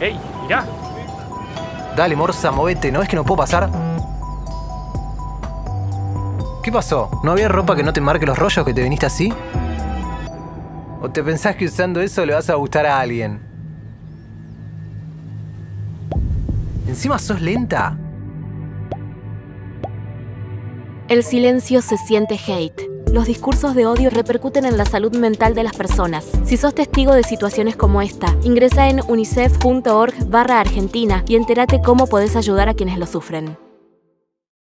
¡Ey, mirá! Dale, Morsa, movete, ¿no ves que no puedo pasar? ¿Qué pasó? ¿No había ropa que no te marque los rollos que te viniste así? ¿O te pensás que usando eso le vas a gustar a alguien? ¿Encima sos lenta? El silencio se siente hate. Los discursos de odio repercuten en la salud mental de las personas. Si sos testigo de situaciones como esta, ingresa en unicef.org barra Argentina y entérate cómo podés ayudar a quienes lo sufren.